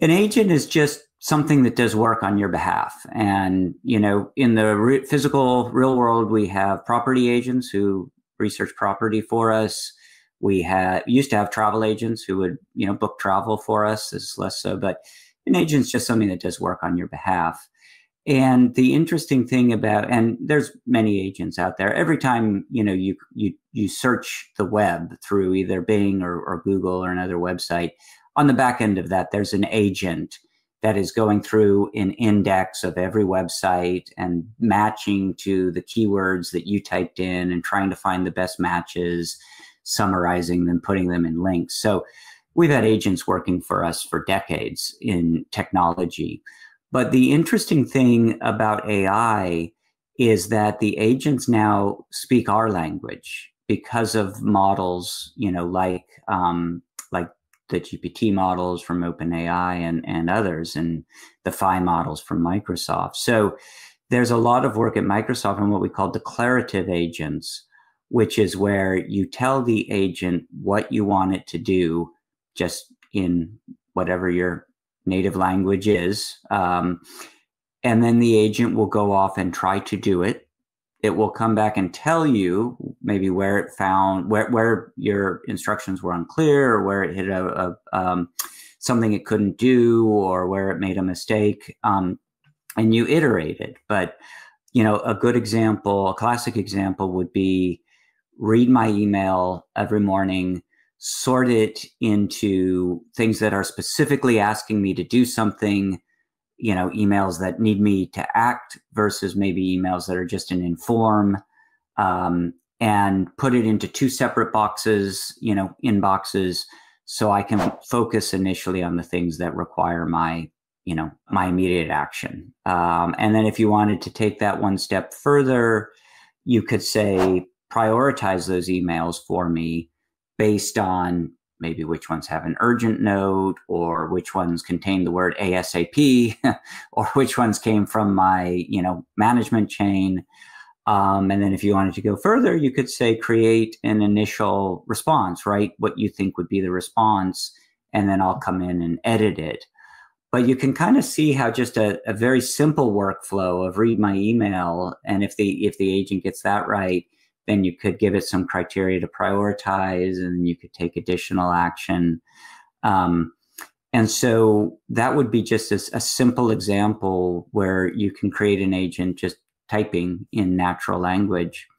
An agent is just something that does work on your behalf. And, you know, in the re- physical real world, we have property agents who research property for us. We had used to have travel agents who would, you know, book travel for us. This is less so, but an agent's just something that does work on your behalf. And the interesting thing about, and there's many agents out there. Every time you know you you you search the web through either Bing or, or Google or another website, on the back end of that, there's an agent that is going through an index of every website and matching to the keywords that you typed in and trying to find the best matches, summarizing them, putting them in links. So we've had agents working for us for decades in technology. But the interesting thing about AI is that the agents now speak our language because of models, you know, like um, the GPT models from OpenAI and and others, and the Phi models from Microsoft. So there's a lot of work at Microsoft on what we call declarative agents, which is where you tell the agent what you want it to do, just in whatever your native language is. Um, and then the agent will go off and try to do it. It will come back and tell you maybe where it found where where your instructions were unclear or where it hit a, a um, something it couldn't do or where it made a mistake, um, and you iterate it. But you know, a good example, a classic example would be read my email every morning sort it into things that are specifically asking me to do something you know emails that need me to act versus maybe emails that are just an inform um, and put it into two separate boxes you know inboxes so i can focus initially on the things that require my you know my immediate action. Um, and then if you wanted to take that one step further you could say prioritize those emails for me based on maybe which ones have an urgent note or which ones contain the word asap or which ones came from my you know management chain. Um, and then if you wanted to go further you could say create an initial response right what you think would be the response and then i'll come in and edit it. But you can kind of see how just a, a very simple workflow of read my email and if the if the agent gets that right then you could give it some criteria to prioritize and you could take additional action. Um, and so that would be just a, a simple example where you can create an agent just typing in natural language.